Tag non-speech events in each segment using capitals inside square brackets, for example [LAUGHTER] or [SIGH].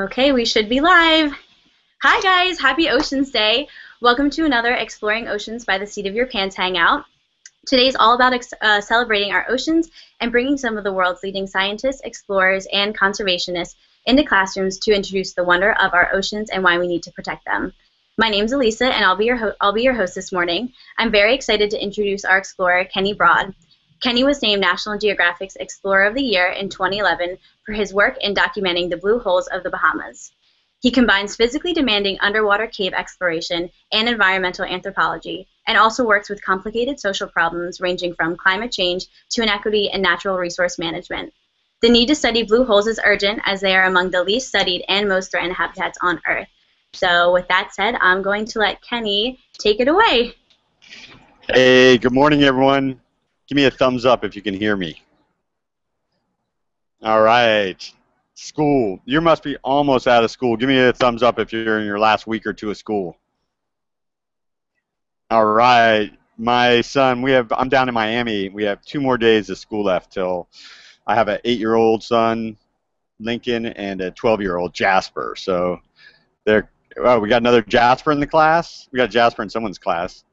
Okay, we should be live. Hi guys, happy Oceans Day. Welcome to another Exploring Oceans by the Seat of Your Pants hangout. Today is all about uh, celebrating our oceans and bringing some of the world's leading scientists, explorers, and conservationists into classrooms to introduce the wonder of our oceans and why we need to protect them. My name's Elisa, and I'll be your I'll be your host this morning. I'm very excited to introduce our explorer, Kenny Broad. Kenny was named National Geographic's Explorer of the Year in 2011 for his work in documenting the blue holes of the Bahamas. He combines physically demanding underwater cave exploration and environmental anthropology, and also works with complicated social problems ranging from climate change to inequity and natural resource management. The need to study blue holes is urgent as they are among the least studied and most threatened habitats on Earth. So, with that said, I'm going to let Kenny take it away. Hey, good morning, everyone. Give me a thumbs up if you can hear me. All right. School. You must be almost out of school. Give me a thumbs up if you're in your last week or two of school. All right. My son, we have I'm down in Miami. We have two more days of school left till I have an 8-year-old son, Lincoln, and a 12-year-old Jasper. So they're oh, we got another Jasper in the class. We got Jasper in someone's class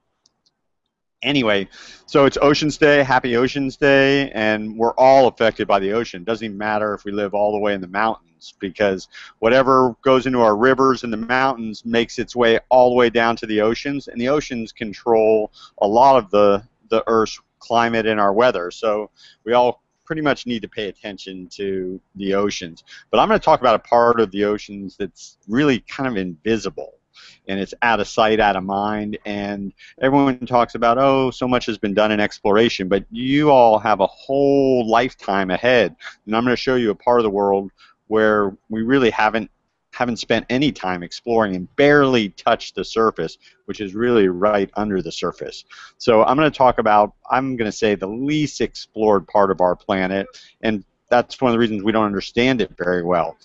anyway, so it's Oceans Day, Happy Oceans Day, and we're all affected by the ocean. Doesn't even matter if we live all the way in the mountains because whatever goes into our rivers and the mountains makes its way all the way down to the oceans, and the oceans control a lot of the, the Earth's climate and our weather. So we all pretty much need to pay attention to the oceans. But I'm going to talk about a part of the oceans that's really kind of invisible and it's out of sight, out of mind. And everyone talks about, oh, so much has been done in exploration, but you all have a whole lifetime ahead. And I'm going to show you a part of the world where we really haven't haven't spent any time exploring and barely touched the surface, which is really right under the surface. So I'm going to talk about, I'm going to say, the least explored part of our planet, and that's one of the reasons we don't understand it very well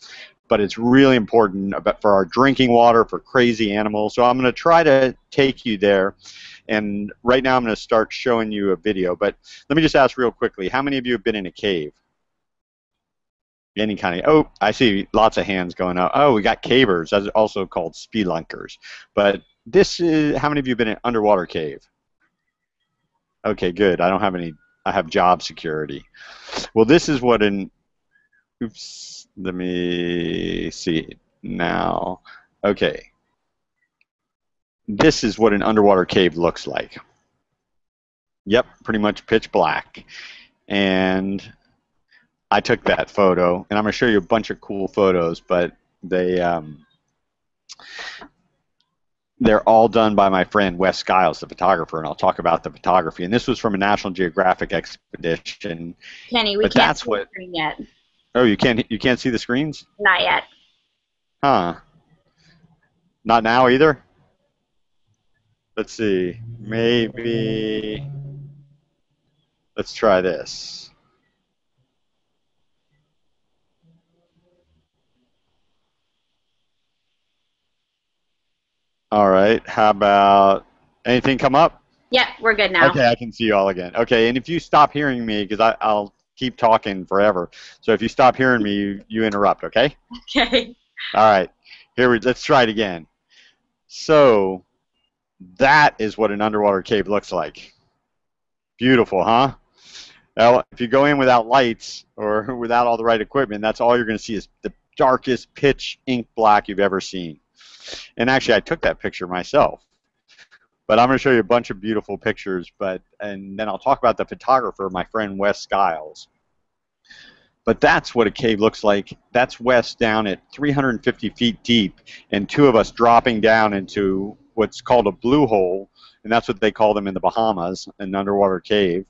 but it's really important for our drinking water, for crazy animals. So I'm going to try to take you there. And right now I'm going to start showing you a video. But let me just ask real quickly, how many of you have been in a cave? Any kind of, oh, I see lots of hands going up. Oh, we got cavers, that's also called spelunkers. But this is, how many of you have been in an underwater cave? Okay, good. I don't have any, I have job security. Well, this is what an, oops, let me see now. Okay. This is what an underwater cave looks like. Yep, pretty much pitch black. And I took that photo, and I'm going to show you a bunch of cool photos, but they um, they're all done by my friend Wes Skiles, the photographer, and I'll talk about the photography. And this was from a National Geographic expedition. Kenny, we but can't that's see what, the screen yet. Oh, you can't you can't see the screens? Not yet. Huh. Not now either? Let's see. Maybe let's try this. All right. How about anything come up? Yep, we're good now. Okay, I can see you all again. Okay, and if you stop hearing me, because I'll keep talking forever. So if you stop hearing me, you, you interrupt, okay? Okay. All right. Here we let's try it again. So that is what an underwater cave looks like. Beautiful, huh? Now, if you go in without lights or [LAUGHS] without all the right equipment, that's all you're going to see is the darkest pitch ink black you've ever seen. And actually, I took that picture myself. But I'm going to show you a bunch of beautiful pictures, but and then I'll talk about the photographer, my friend Wes Skiles. But that's what a cave looks like. That's Wes down at 350 feet deep, and two of us dropping down into what's called a blue hole, and that's what they call them in the Bahamas, an underwater cave.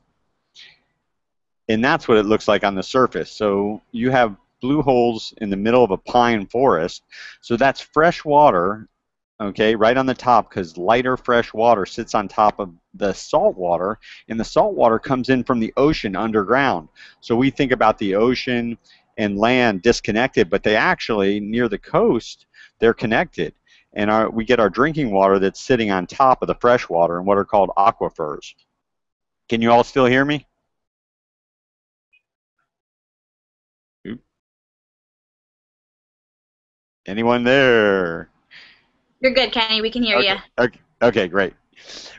And that's what it looks like on the surface. So you have blue holes in the middle of a pine forest. So that's fresh water okay, right on the top because lighter fresh water sits on top of the salt water, and the salt water comes in from the ocean underground. So we think about the ocean and land disconnected, but they actually, near the coast, they're connected. And our, we get our drinking water that's sitting on top of the fresh water in what are called aquifers. Can you all still hear me? Anyone there? You're good, Kenny. We can hear okay. you. Okay. okay, great.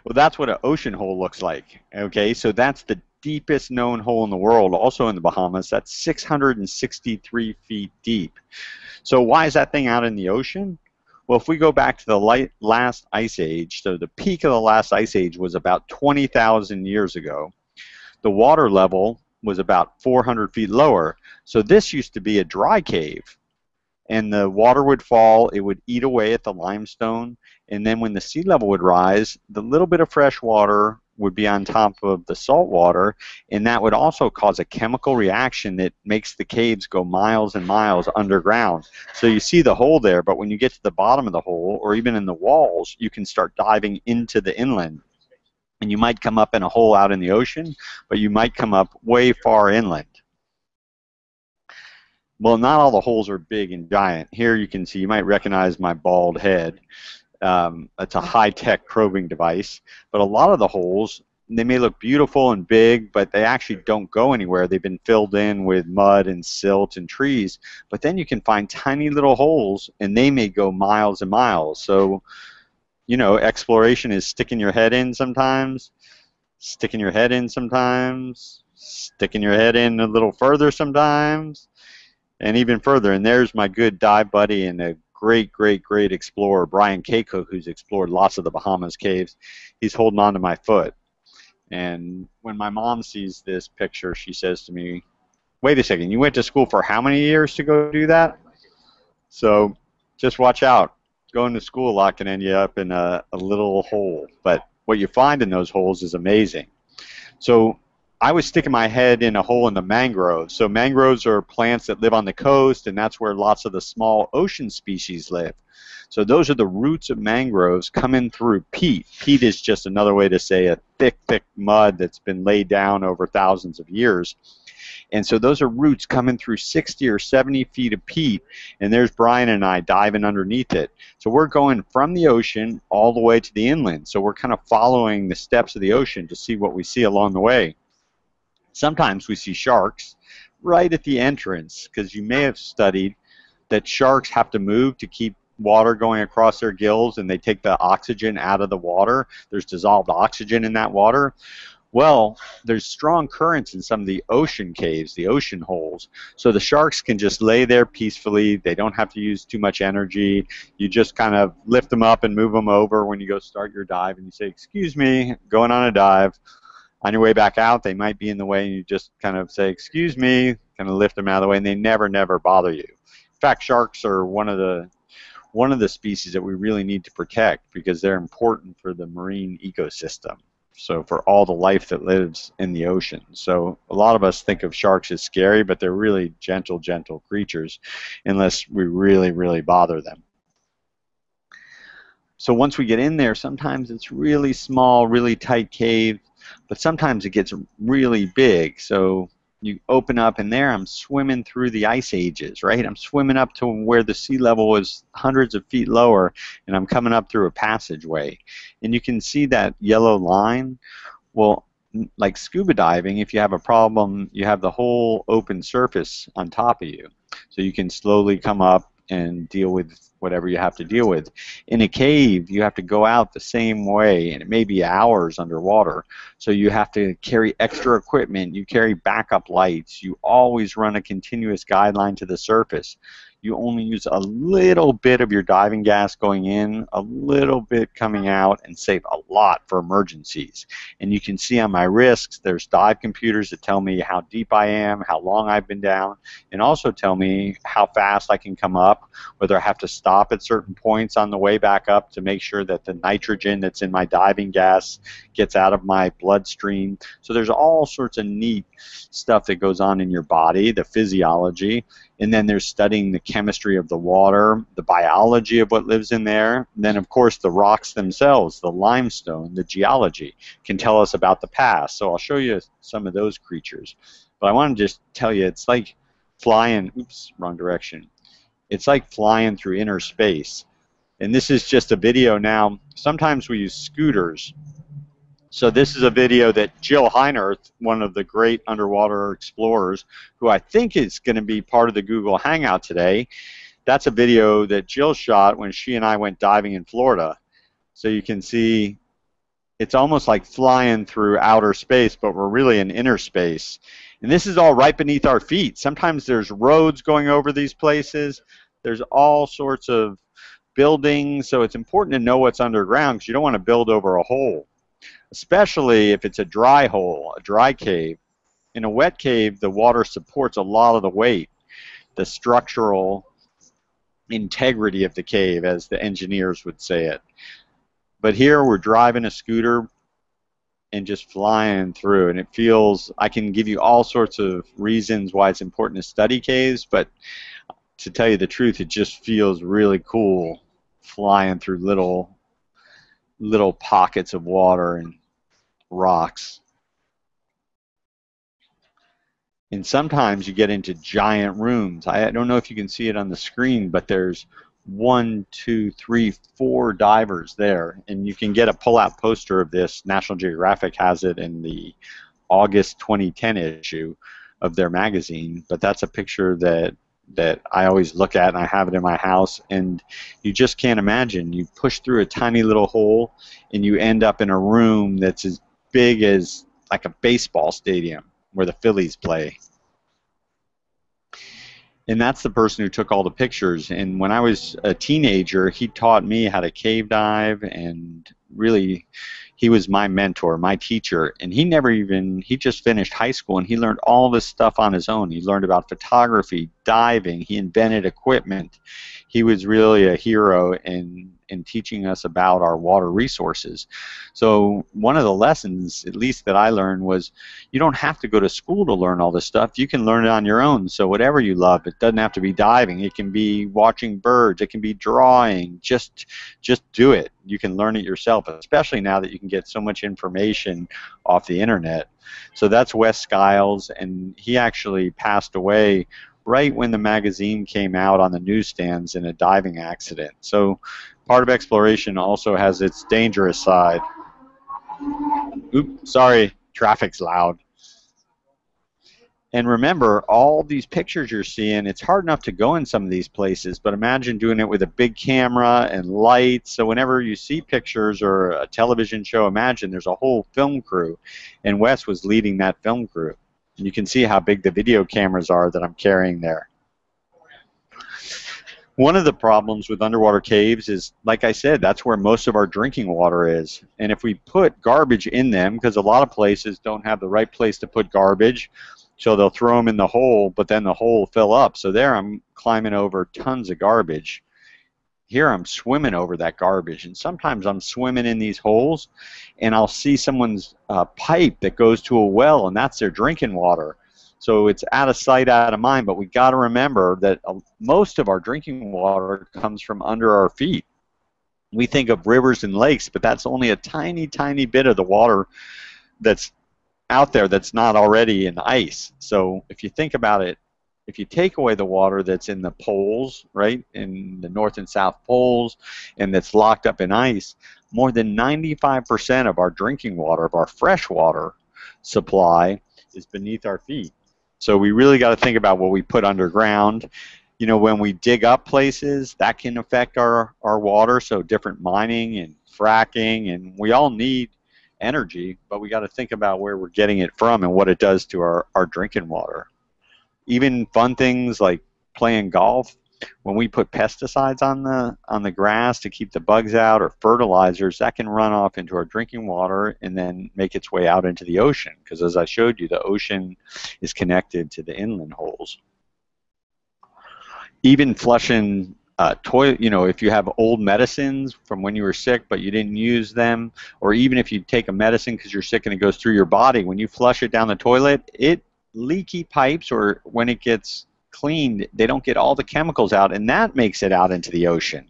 Well, that's what an ocean hole looks like. Okay, so that's the deepest known hole in the world, also in the Bahamas. That's 663 feet deep. So why is that thing out in the ocean? Well, if we go back to the light, last ice age, so the peak of the last ice age was about 20,000 years ago. The water level was about 400 feet lower. So this used to be a dry cave. And the water would fall, it would eat away at the limestone, and then when the sea level would rise, the little bit of fresh water would be on top of the salt water, and that would also cause a chemical reaction that makes the caves go miles and miles underground. So you see the hole there, but when you get to the bottom of the hole, or even in the walls, you can start diving into the inland. And you might come up in a hole out in the ocean, but you might come up way far inland. Well, not all the holes are big and giant. Here you can see, you might recognize my bald head. Um, it's a high-tech probing device, but a lot of the holes, they may look beautiful and big, but they actually don't go anywhere. They've been filled in with mud and silt and trees, but then you can find tiny little holes, and they may go miles and miles. So, you know, exploration is sticking your head in sometimes, sticking your head in sometimes, sticking your head in a little further sometimes, and even further. And there's my good dive buddy and a great, great, great explorer, Brian Kakuk, who's explored lots of the Bahamas caves. He's holding on to my foot. And when my mom sees this picture, she says to me, wait a second, you went to school for how many years to go do that? So just watch out. Going to school a lot can end you up in a, a little hole. But what you find in those holes is amazing. So I was sticking my head in a hole in the mangroves. So mangroves are plants that live on the coast, and that's where lots of the small ocean species live. So those are the roots of mangroves coming through peat. Peat is just another way to say a thick, thick mud that's been laid down over thousands of years. And so those are roots coming through 60 or 70 feet of peat, and there's Brian and I diving underneath it. So we're going from the ocean all the way to the inland. So we're kind of following the steps of the ocean to see what we see along the way. Sometimes we see sharks right at the entrance because you may have studied that sharks have to move to keep water going across their gills and they take the oxygen out of the water. There's dissolved oxygen in that water. Well, there's strong currents in some of the ocean caves, the ocean holes. So the sharks can just lay there peacefully. They don't have to use too much energy. You just kind of lift them up and move them over when you go start your dive and you say, excuse me, going on a dive on your way back out, they might be in the way, and you just kind of say, "Excuse me," kind of lift them out of the way, and they never, never bother you. In fact, sharks are one of the one of the species that we really need to protect because they're important for the marine ecosystem. So for all the life that lives in the ocean. So a lot of us think of sharks as scary, but they're really gentle, gentle creatures unless we really, really bother them. So once we get in there, sometimes it's really small, really tight cave but sometimes it gets really big. So you open up and there I'm swimming through the ice ages, right? I'm swimming up to where the sea level was hundreds of feet lower and I'm coming up through a passageway. And you can see that yellow line. Well, like scuba diving, if you have a problem, you have the whole open surface on top of you. So you can slowly come up and deal with whatever you have to deal with. In a cave, you have to go out the same way, and it may be hours underwater. So you have to carry extra equipment. You carry backup lights. You always run a continuous guideline to the surface you only use a little bit of your diving gas going in, a little bit coming out, and save a lot for emergencies. And you can see on my wrists, there's dive computers that tell me how deep I am, how long I've been down, and also tell me how fast I can come up, whether I have to stop at certain points on the way back up to make sure that the nitrogen that's in my diving gas gets out of my bloodstream. So there's all sorts of neat stuff that goes on in your body, the physiology, and then there's studying the chemistry of the water, the biology of what lives in there, and then of course the rocks themselves, the limestone, the geology can tell us about the past. So I'll show you some of those creatures. But I want to just tell you it's like flying, oops, wrong direction. It's like flying through inner space. And this is just a video now. Sometimes we use scooters so this is a video that Jill Heinerth, one of the great underwater explorers, who I think is going to be part of the Google Hangout today, that's a video that Jill shot when she and I went diving in Florida. So you can see it's almost like flying through outer space, but we're really in inner space. And this is all right beneath our feet. Sometimes there's roads going over these places. There's all sorts of buildings, so it's important to know what's underground because you don't want to build over a hole, especially if it's a dry hole, a dry cave. In a wet cave, the water supports a lot of the weight, the structural integrity of the cave, as the engineers would say it. But here we're driving a scooter and just flying through, and it feels, I can give you all sorts of reasons why it's important to study caves, but to tell you the truth, it just feels really cool flying through little little pockets of water and rocks. And sometimes you get into giant rooms. I don't know if you can see it on the screen, but there's one, two, three, four divers there. And you can get a pull-out poster of this. National Geographic has it in the August 2010 issue of their magazine. But that's a picture that that I always look at and I have it in my house and you just can't imagine you push through a tiny little hole and you end up in a room that's as big as like a baseball stadium where the Phillies play and that's the person who took all the pictures and when I was a teenager he taught me how to cave dive and really he was my mentor, my teacher, and he never even he just finished high school and he learned all this stuff on his own. He learned about photography, diving, he invented equipment. He was really a hero in in teaching us about our water resources. So one of the lessons, at least that I learned, was you don't have to go to school to learn all this stuff. You can learn it on your own. So whatever you love, it doesn't have to be diving. It can be watching birds. It can be drawing. Just just do it. You can learn it yourself, especially now that you can get so much information off the internet. So that's Wes Skiles, and he actually passed away right when the magazine came out on the newsstands in a diving accident. So part of exploration also has its dangerous side. Oops, sorry, traffic's loud. And remember, all these pictures you're seeing, it's hard enough to go in some of these places, but imagine doing it with a big camera and lights. So whenever you see pictures or a television show, imagine there's a whole film crew. And Wes was leading that film crew. And you can see how big the video cameras are that I'm carrying there. One of the problems with underwater caves is, like I said, that's where most of our drinking water is. And if we put garbage in them, because a lot of places don't have the right place to put garbage, so they'll throw them in the hole, but then the hole will fill up. So there I'm climbing over tons of garbage. Here I'm swimming over that garbage. And sometimes I'm swimming in these holes, and I'll see someone's uh, pipe that goes to a well, and that's their drinking water. So it's out of sight, out of mind. But we got to remember that uh, most of our drinking water comes from under our feet. We think of rivers and lakes, but that's only a tiny, tiny bit of the water that's out there that's not already in ice. So if you think about it, if you take away the water that's in the poles, right, in the north and south poles, and that's locked up in ice, more than 95% of our drinking water, of our fresh water supply, is beneath our feet. So we really got to think about what we put underground. You know, when we dig up places, that can affect our, our water. So different mining and fracking, and we all need energy, but we got to think about where we're getting it from and what it does to our, our drinking water. Even fun things like playing golf, when we put pesticides on the on the grass to keep the bugs out or fertilizers that can run off into our drinking water and then make its way out into the ocean. Because as I showed you the ocean is connected to the inland holes. Even flushing uh, toilet you know if you have old medicines from when you were sick but you didn't use them or even if you take a medicine because you're sick and it goes through your body when you flush it down the toilet it leaky pipes or when it gets cleaned, they don't get all the chemicals out, and that makes it out into the ocean.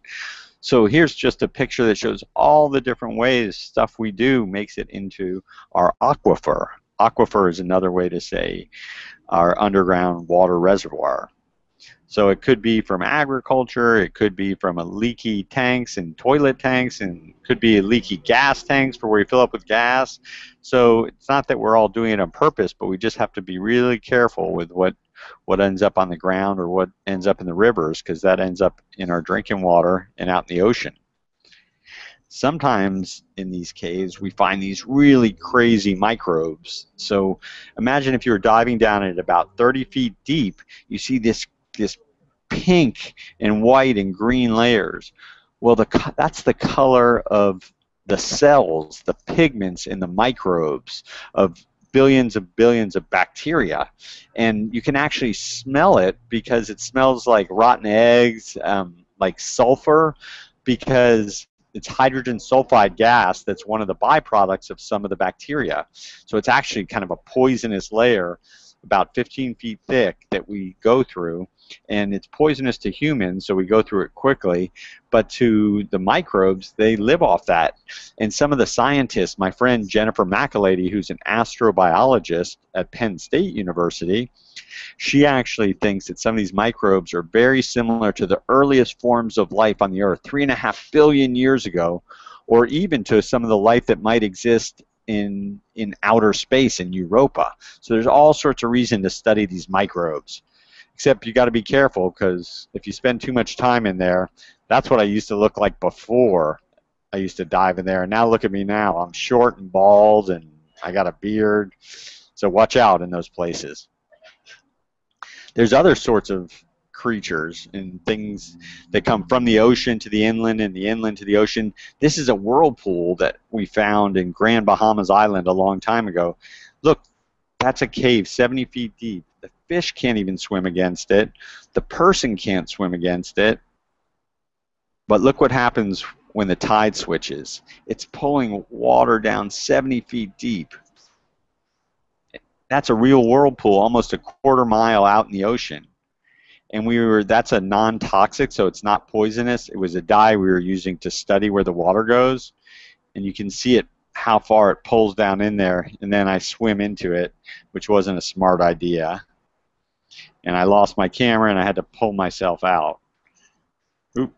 So here's just a picture that shows all the different ways stuff we do makes it into our aquifer. Aquifer is another way to say our underground water reservoir. So it could be from agriculture, it could be from a leaky tanks and toilet tanks, and could be leaky gas tanks for where you fill up with gas. So it's not that we're all doing it on purpose, but we just have to be really careful with what what ends up on the ground or what ends up in the rivers because that ends up in our drinking water and out in the ocean. Sometimes in these caves we find these really crazy microbes. So imagine if you were diving down at about 30 feet deep, you see this this pink and white and green layers. Well, the that's the color of the cells, the pigments in the microbes of billions of billions of bacteria. And you can actually smell it because it smells like rotten eggs, um, like sulfur, because it's hydrogen sulfide gas that's one of the byproducts of some of the bacteria. So it's actually kind of a poisonous layer about 15 feet thick that we go through and it's poisonous to humans, so we go through it quickly. But to the microbes, they live off that. And some of the scientists, my friend Jennifer Macalady, who's an astrobiologist at Penn State University, she actually thinks that some of these microbes are very similar to the earliest forms of life on the Earth, three and a half billion years ago, or even to some of the life that might exist in in outer space in Europa. So there's all sorts of reason to study these microbes. Except you got to be careful because if you spend too much time in there, that's what I used to look like before. I used to dive in there, and now look at me now. I'm short and bald, and I got a beard. So watch out in those places. There's other sorts of creatures and things that come from the ocean to the inland and the inland to the ocean. This is a whirlpool that we found in Grand Bahamas Island a long time ago. Look, that's a cave 70 feet deep. Fish can't even swim against it. The person can't swim against it. But look what happens when the tide switches. It's pulling water down 70 feet deep. That's a real whirlpool, almost a quarter mile out in the ocean. And we were that's a non-toxic, so it's not poisonous. It was a dye we were using to study where the water goes. And you can see it how far it pulls down in there, and then I swim into it, which wasn't a smart idea and I lost my camera and I had to pull myself out. Oop.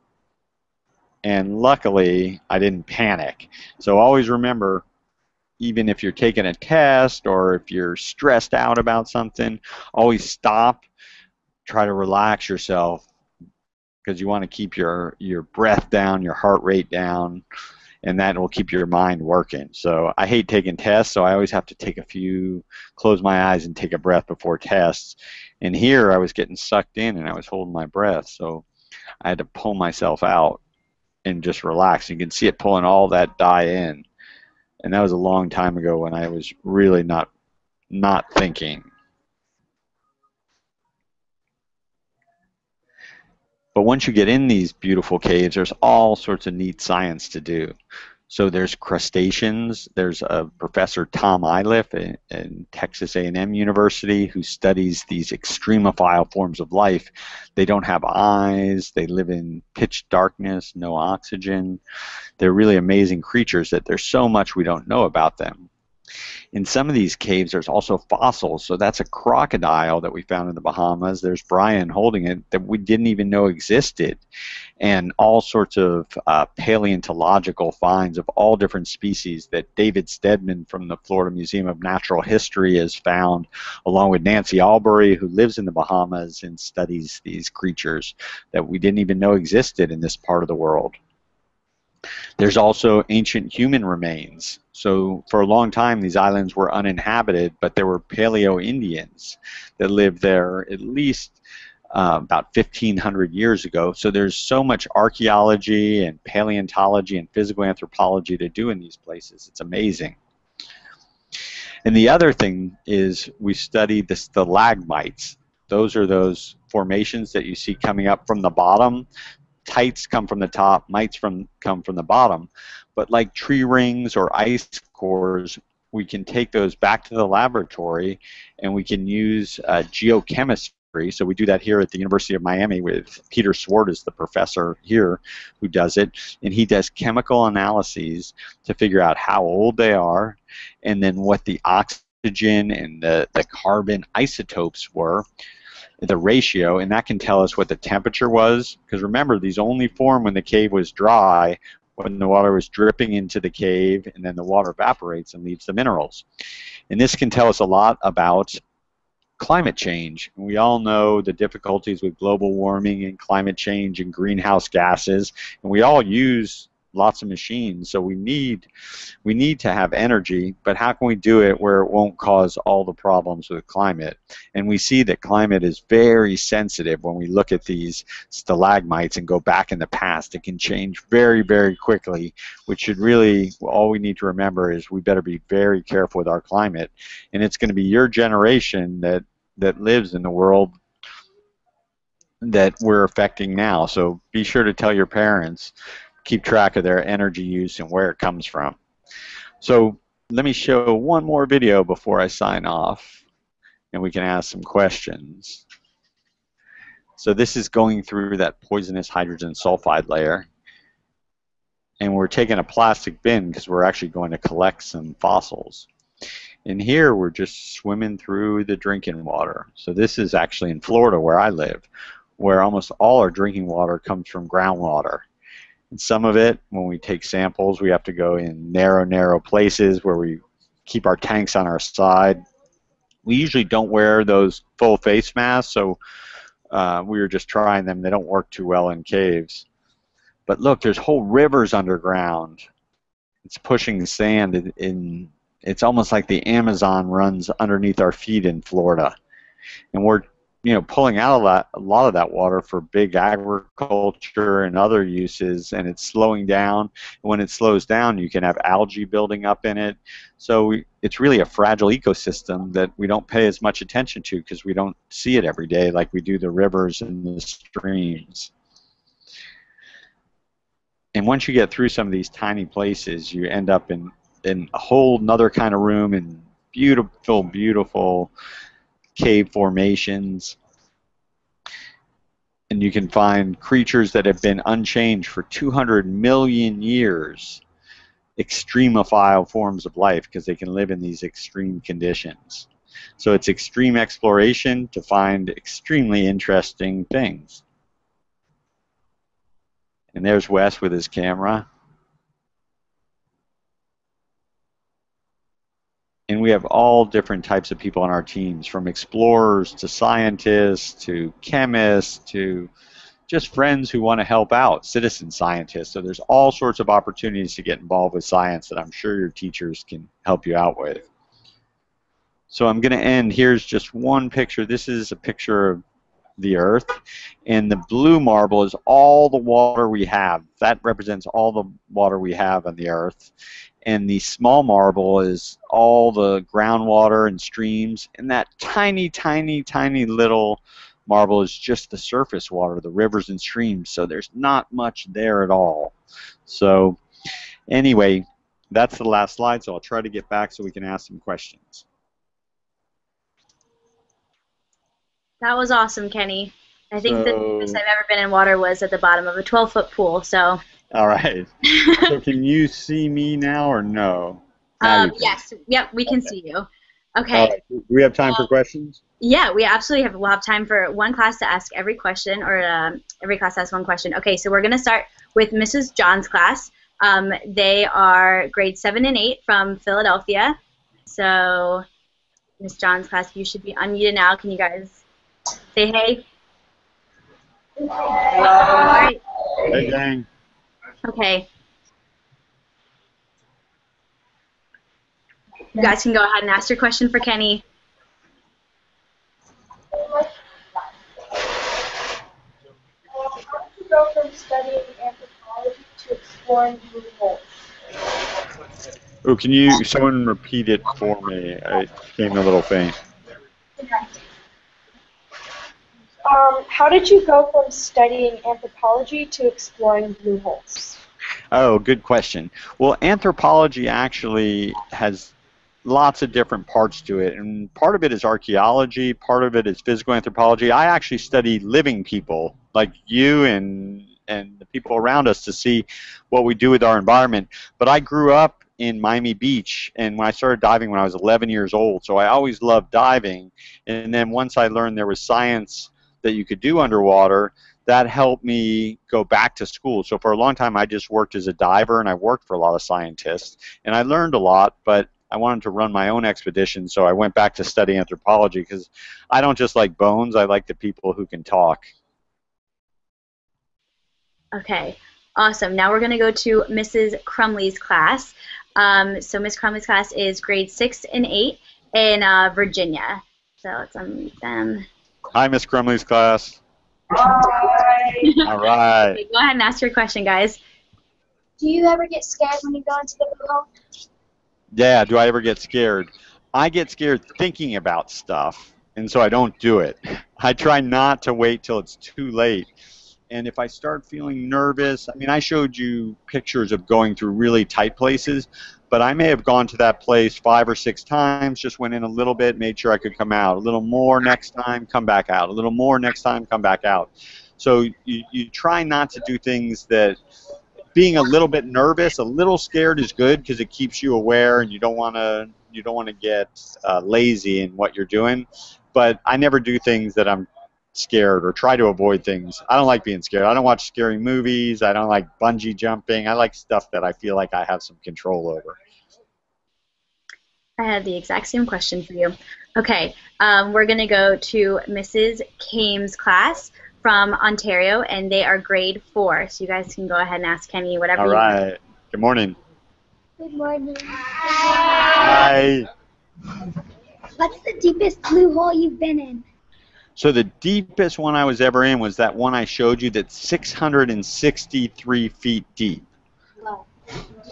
And luckily, I didn't panic. So always remember, even if you're taking a test or if you're stressed out about something, always stop, try to relax yourself because you want to keep your, your breath down, your heart rate down, and that will keep your mind working. So I hate taking tests, so I always have to take a few, close my eyes and take a breath before tests. And here I was getting sucked in and I was holding my breath, so I had to pull myself out and just relax. You can see it pulling all that dye in. And that was a long time ago when I was really not not thinking. But once you get in these beautiful caves, there's all sorts of neat science to do. So there's crustaceans. There's a professor Tom Iliffe in, in, Texas A&M University who studies these extremophile forms of life. They don't have eyes. They live in pitch darkness, no oxygen. They're really amazing creatures that there's so much we don't know about them. In some of these caves, there's also fossils. So that's a crocodile that we found in the Bahamas. There's Brian holding it that we didn't even know existed. And all sorts of uh, paleontological finds of all different species that David Steadman from the Florida Museum of Natural History has found, along with Nancy Albury, who lives in the Bahamas and studies these creatures that we didn't even know existed in this part of the world. There's also ancient human remains. So for a long time, these islands were uninhabited, but there were Paleo Indians that lived there at least uh, about 1,500 years ago. So there's so much archaeology and paleontology and physical anthropology to do in these places. It's amazing. And the other thing is we studied the stalagmites. Those are those formations that you see coming up from the bottom tights come from the top, mites from come from the bottom. But like tree rings or ice cores, we can take those back to the laboratory and we can use uh, geochemistry. So we do that here at the University of Miami with Peter Swart is the professor here who does it, and he does chemical analyses to figure out how old they are, and then what the oxygen and the, the carbon isotopes were the ratio, and that can tell us what the temperature was. Because remember, these only form when the cave was dry, when the water was dripping into the cave, and then the water evaporates and leaves the minerals. And this can tell us a lot about climate change. And we all know the difficulties with global warming and climate change and greenhouse gases, and we all use lots of machines. So we need we need to have energy, but how can we do it where it won't cause all the problems with climate? And we see that climate is very sensitive when we look at these stalagmites and go back in the past. It can change very, very quickly, which should really all we need to remember is we better be very careful with our climate. And it's going to be your generation that that lives in the world that we're affecting now. So be sure to tell your parents keep track of their energy use and where it comes from. So let me show one more video before I sign off and we can ask some questions. So this is going through that poisonous hydrogen sulfide layer and we're taking a plastic bin because we're actually going to collect some fossils. And here we're just swimming through the drinking water. So this is actually in Florida where I live, where almost all our drinking water comes from groundwater. And some of it, when we take samples, we have to go in narrow, narrow places where we keep our tanks on our side. We usually don't wear those full face masks, so uh, we were just trying them. They don't work too well in caves. But look, there's whole rivers underground. It's pushing sand in, in it's almost like the Amazon runs underneath our feet in Florida. And we're you know pulling out a lot, a lot of that water for big agriculture and other uses, and it's slowing down. When it slows down, you can have algae building up in it. So we, it's really a fragile ecosystem that we don't pay as much attention to because we don't see it every day like we do the rivers and the streams. And once you get through some of these tiny places, you end up in in a whole another kind of room and beautiful, beautiful cave formations. And you can find creatures that have been unchanged for 200 million years, extremophile forms of life, because they can live in these extreme conditions. So it's extreme exploration to find extremely interesting things. And there's Wes with his camera. And we have all different types of people on our teams, from explorers to scientists to chemists to just friends who want to help out, citizen scientists. So there's all sorts of opportunities to get involved with science that I'm sure your teachers can help you out with. So I'm going to end. Here's just one picture. This is a picture of the Earth, and the blue marble is all the water we have. That represents all the water we have on the Earth and the small marble is all the groundwater and streams, and that tiny, tiny, tiny little marble is just the surface water, the rivers and streams, so there's not much there at all. So anyway, that's the last slide, so I'll try to get back so we can ask some questions. That was awesome, Kenny. I think so, the deepest I've ever been in water was at the bottom of a 12-foot pool, so all right. so [LAUGHS] can you see me now or no? Um, yes. Yep, we can see you. Okay. Do we have time for questions? Yeah, we absolutely have. We'll have time for one class to ask every question, or um, every class asks one question. Okay, so we're going to start with Mrs. John's class. Um, they are grade 7 and 8 from Philadelphia. So, Miss John's class, you should be unmuted now. Can you guys say hey? All right. Hey, gang. Okay. You guys can go ahead and ask your question for Kenny. go from studying anthropology to exploring blue holes? Oh, can you, someone repeat it for me? I came a little faint. Um, how did you go from studying anthropology to exploring blue holes? Oh, good question. Well, anthropology actually has lots of different parts to it, and part of it is archaeology, part of it is physical anthropology. I actually study living people like you and and the people around us to see what we do with our environment. But I grew up in Miami Beach, and when I started diving when I was 11 years old, so I always loved diving. And then once I learned there was science that you could do underwater, that helped me go back to school. So for a long time, I just worked as a diver, and I worked for a lot of scientists, and I learned a lot. But I wanted to run my own expedition, so I went back to study anthropology because I don't just like bones, I like the people who can talk. Okay, awesome. Now we're going to go to Mrs. Crumley's class. Um, so Miss Crumley's class is grade 6 and 8 in uh, Virginia. So let's unmute them. Hi, Miss Crumley's class. Hi. All right. Okay, go ahead and ask your question, guys. Do you ever get scared when you go into the pool? Yeah, do I ever get scared? I get scared thinking about stuff, and so I don't do it. I try not to wait till it's too late. And if I start feeling nervous, I mean, I showed you pictures of going through really tight places, but I may have gone to that place five or six times, just went in a little bit, made sure I could come out. A little more next time, come back out. A little more next time, come back out. So you, you try not to do things that being a little bit nervous, a little scared is good because it keeps you aware and you don't want to you don't want to get uh, lazy in what you're doing. But I never do things that I'm scared or try to avoid things. I don't like being scared. I don't watch scary movies. I don't like bungee jumping. I like stuff that I feel like I have some control over. I had the exact same question for you. Okay, um, we're going to go to Mrs. Kame's class from Ontario, and they are grade 4. So you guys can go ahead and ask Kenny whatever All you want. right. Good morning. Good morning. Hi. What's the deepest blue hole you've been in? So the deepest one I was ever in was that one I showed you that's 663 feet deep.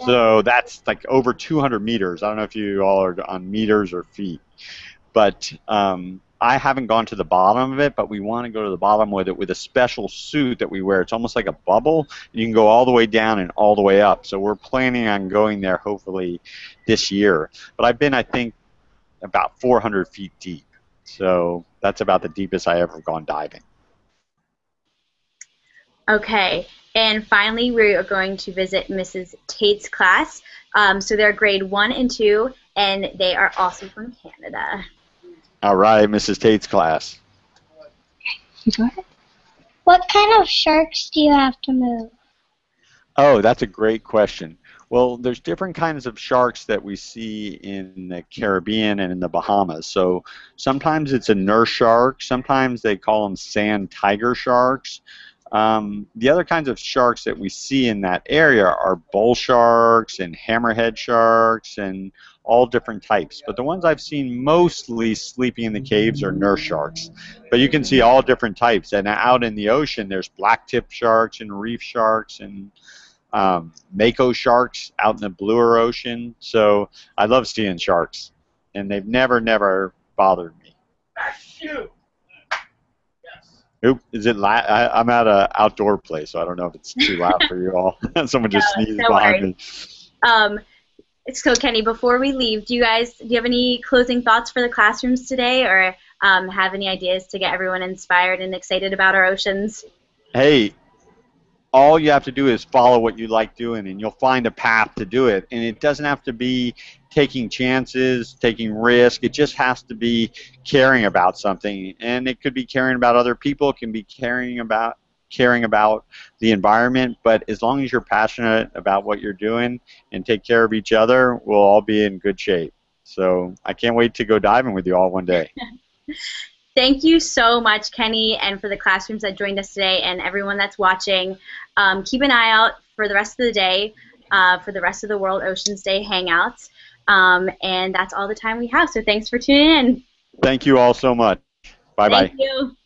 So that's like over 200 meters. I don't know if you all are on meters or feet, but um, I haven't gone to the bottom of it. But we want to go to the bottom with it with a special suit that we wear. It's almost like a bubble. You can go all the way down and all the way up. So we're planning on going there hopefully this year. But I've been, I think, about 400 feet deep. So that's about the deepest I ever gone diving. Okay, and finally, we are going to visit Mrs. Tate's class. Um, so they're grade 1 and 2, and they are also from Canada. All right, Mrs. Tate's class. What kind of sharks do you have to move? Oh, that's a great question. Well, there's different kinds of sharks that we see in the Caribbean and in the Bahamas. So sometimes it's a nurse shark. Sometimes they call them sand tiger sharks. Um, the other kinds of sharks that we see in that area are bull sharks and hammerhead sharks and all different types. But the ones I've seen mostly sleeping in the caves are nurse sharks. But you can see all different types. And out in the ocean, there's blacktip sharks and reef sharks and um, mako sharks out in the bluer ocean. So I love seeing sharks, and they've never, never bothered me. Shoot. Yes. Oop, is it loud? I, I'm at an outdoor place, so I don't know if it's too loud for you all. [LAUGHS] Someone just No, sneezed no behind worries. me. Um, so Kenny, before we leave, do you guys do you have any closing thoughts for the classrooms today, or um, have any ideas to get everyone inspired and excited about our oceans? Hey, all you have to do is follow what you like doing, and you'll find a path to do it. And it doesn't have to be taking chances, taking risk. It just has to be caring about something, and it could be caring about other people. It can be caring about caring about the environment. But as long as you're passionate about what you're doing and take care of each other, we'll all be in good shape. So I can't wait to go diving with you all one day. [LAUGHS] Thank you so much, Kenny, and for the classrooms that joined us today, and everyone that's watching. Um, keep an eye out for the rest of the day uh, for the rest of the World Oceans Day Hangouts. Um, and that's all the time we have. So thanks for tuning in. Thank you all so much. Bye bye. Thank you.